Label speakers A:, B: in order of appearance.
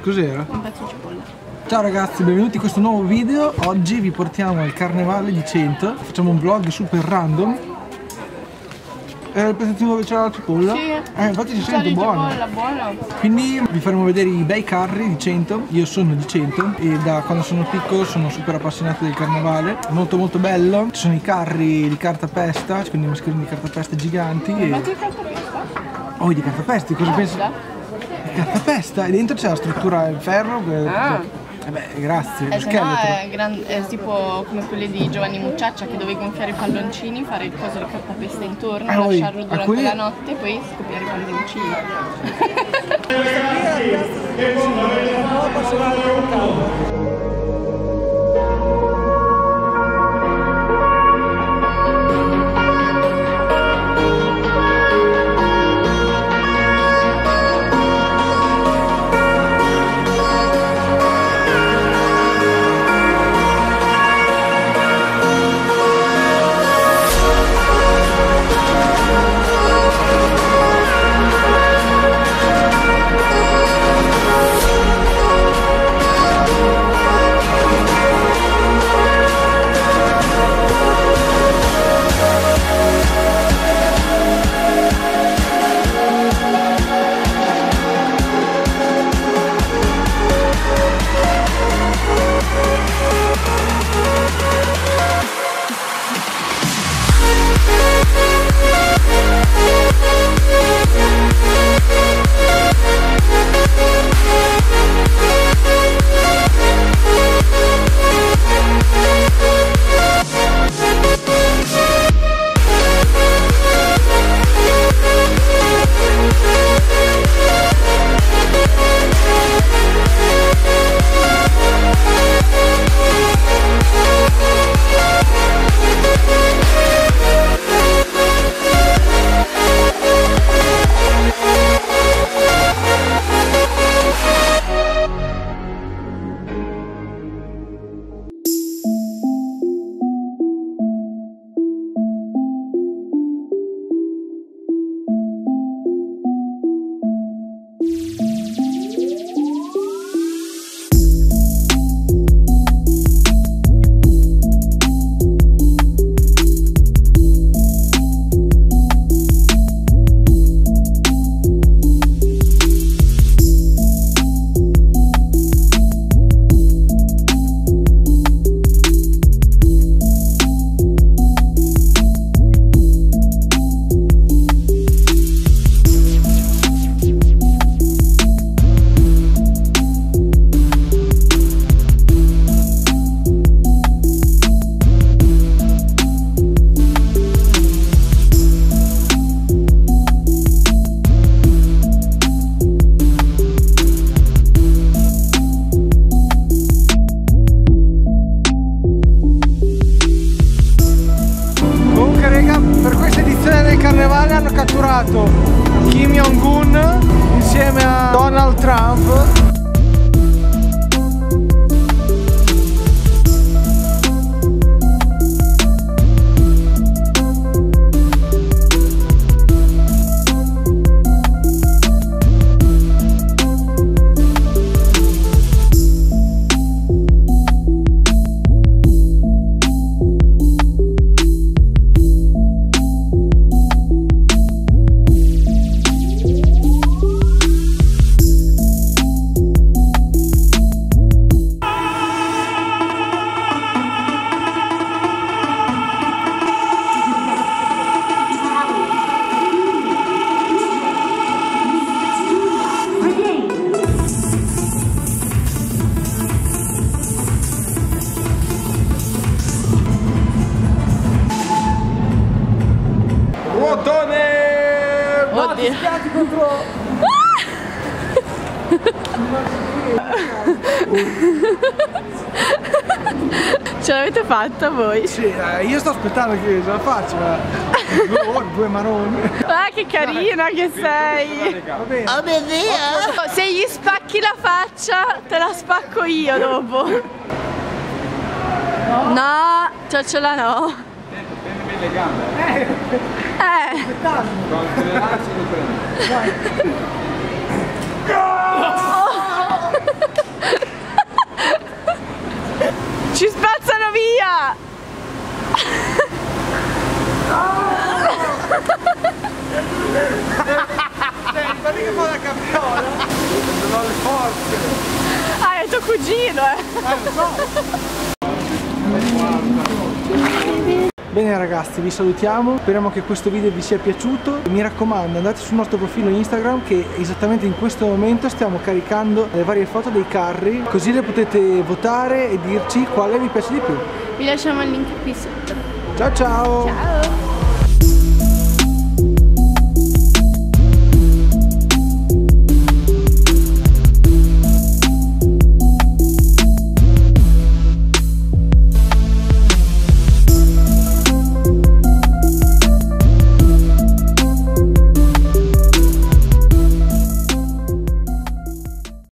A: Cos'era?
B: Un pezzo di cipolla.
A: Ciao ragazzi, benvenuti in questo nuovo video. Oggi vi portiamo al carnevale di Cento. Facciamo un vlog super random. È il pezzettino dove c'era la cipolla? Sì. Eh, infatti si sente di buono. cipolla,
B: buona.
A: Quindi vi faremo vedere i bei carri di Cento. Io sono di Cento e da quando sono piccolo sono super appassionato del carnevale. Molto molto bello. Ci sono i carri di cartapesta, quindi mascherini di cartapesta giganti. Ma E... ti
B: fai questa?
A: Oh, di cartapesta, cosa pensi? Guarda. Di cartapesta e dentro c'è la struttura in ferro. che- Ah. Eh beh, grazie, Eh, se no è,
B: gran- è tipo come quelli di Giovanni Mucciaccia che dovevi gonfiare i palloncini, fare il coso di cartapesta intorno, Ah, lasciarlo durante quelli- la notte e poi scoppiare i palloncini.
A: per questa edizione del carnevale hanno catturato Kim Jong-un insieme a Donald Trump
B: Ce l'avete fatta voi? Sì,
A: eh, io sto aspettando che ce la faccia. ma Due ore, due maroni.
B: Ah, che carina che sei! Va
A: bene. Oh mio Dio!
B: Se gli spacchi la faccia, te la spacco io dopo. No, ciociola no. Prendi
C: le gambe, Eh, Eh,
B: aspettando.
C: te
A: le
C: lanci lo
B: prendi. Andrea!
A: Guardi che fa la capriola! Non ho le forze!
B: Ah, è tuo cugino, eh! Eh, lo
A: so! Bene ragazzi, vi salutiamo, speriamo che questo video vi sia piaciuto. Mi raccomando, andate sul nostro profilo Instagram che esattamente in questo momento stiamo caricando le varie foto dei carri, così le potete votare e dirci quale vi piace di più.
B: Vi lasciamo il link qui sotto.
A: Ciao ciao!
B: Ciao!